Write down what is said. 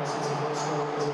This is a good.